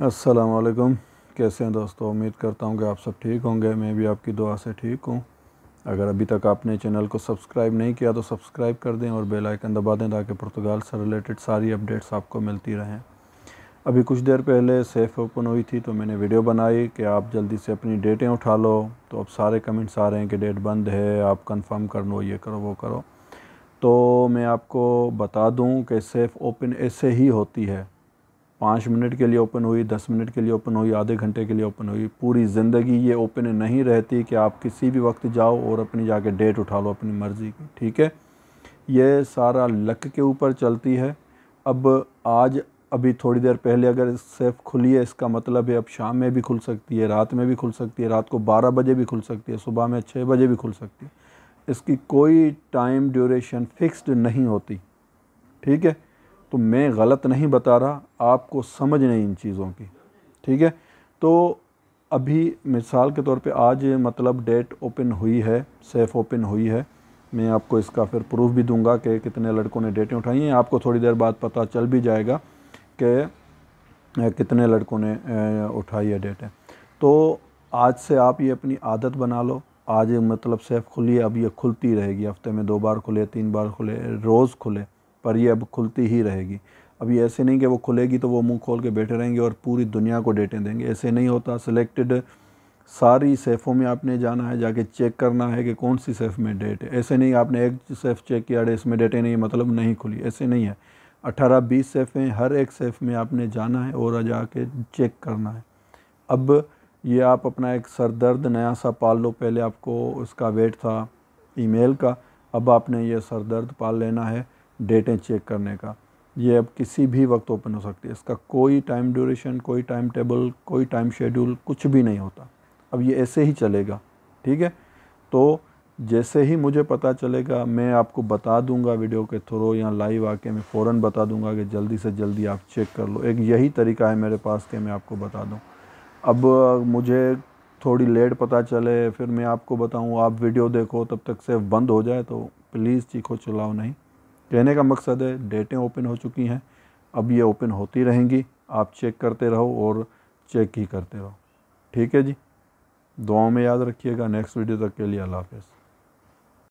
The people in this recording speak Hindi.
असलकम कैसे हैं दोस्तों? उम्मीद करता हूँ कि आप सब ठीक होंगे। मैं भी आपकी दुआ से ठीक हूँ। अगर अभी तक आपने चैनल को सब्सक्राइब नहीं किया तो सब्सक्राइब कर दें और बेल आइकन दबा दें ताकि पुर्तगाल से रिलेटेड सारी अपडेट्स आपको मिलती रहें। अभी कुछ देर पहले सेफ़ ओपन हुई थी तो मैंने वीडियो बनाई कि आप जल्दी से अपनी डेटें उठा लो। तो अब सारे कमेंट्स आ रहे हैं कि डेट बंद है, आप कंफर्म कर लो, ये करो, वो करो। तो मैं आपको बता दूँ कि सेफ़ ओपन ऐसे ही होती है। पाँच मिनट के लिए ओपन हुई, दस मिनट के लिए ओपन हुई, आधे घंटे के लिए ओपन हुई। पूरी ज़िंदगी ये ओपन नहीं रहती कि आप किसी भी वक्त जाओ और अपनी जाके डेट उठा लो अपनी मर्ज़ी की, ठीक है? ये सारा लक के ऊपर चलती है। अब आज, अभी थोड़ी देर पहले अगर सेफ़ खुली है इसका मतलब है अब शाम में भी खुल सकती है, रात में भी खुल सकती है, रात को बारह बजे भी खुल सकती है, सुबह में छः बजे भी खुल सकती है। इसकी कोई टाइम ड्यूरेशन फिक्स्ड नहीं होती, ठीक है? तो मैं गलत नहीं बता रहा, आपको समझ नहीं इन चीज़ों की। ठीक है? तो अभी मिसाल के तौर पे आज मतलब डेट ओपन हुई है, सेफ़ ओपन हुई है। मैं आपको इसका फिर प्रूफ भी दूँगा कि कितने लड़कों ने डेटें उठाई हैं। आपको थोड़ी देर बाद पता चल भी जाएगा कि कितने लड़कों ने उठाई है डेटें। तो आज से आप ये अपनी आदत बना लो। आज मतलब सेफ़ खुली है अब ये खुलती रहेगी। हफ़्ते में दो बार खुले, तीन बार खुले, रोज़ खुले। पर ये अब खुलती ही रहेगी। अभी ऐसे नहीं कि वो खुलेगी तो वो मुँह खोल के बैठे रहेंगे और पूरी दुनिया को डेटें देंगे। ऐसे नहीं होता। सिलेक्टेड सारी सेफ़ों में आपने जाना है, जाके चेक करना है कि कौन सी सेफ़ में डेट है। ऐसे नहीं आपने एक सेफ़ चेक किया, अरे इसमें डेटें नहीं मतलब नहीं खुली। ऐसे नहीं है। अट्ठारह बीस सेफ़ें, हर एक सेफ़ में आपने जाना है और जाके चेक करना है। अब ये आप अपना एक सर दर्द नया सा पाल लो। पहले आपको उसका वेट था ईमेल का। अब आपने ये सर दर्द पाल लेना है। डेटें चेक करने का। ये अब किसी भी वक्त ओपन हो सकती है। इसका कोई टाइम ड्यूरेशन, कोई टाइम टेबल, कोई टाइम शेड्यूल कुछ भी नहीं होता। अब ये ऐसे ही चलेगा, ठीक है? तो जैसे ही मुझे पता चलेगा, मैं आपको बता दूँगा वीडियो के थ्रू या लाइव आके मैं फ़ौर बता दूँगा कि जल्दी से जल्दी आप चेक कर लो। एक यही तरीका है मेरे पास कि मैं आपको बता दूँ। अब मुझे थोड़ी लेट पता चले, फिर मैं आपको बताऊँ, आप वीडियो देखो, तब तक से बंद हो जाए तो प्लीज़ चीखो चलाओ नहीं। कहने का मकसद है, डेटें ओपन हो चुकी हैं, अब ये ओपन होती रहेंगी। आप चेक करते रहो और चेक ही करते रहो। ठीक है जी? दुआओं में याद रखिएगा। नेक्स्ट वीडियो तक के लिए अल्लाह हाफ़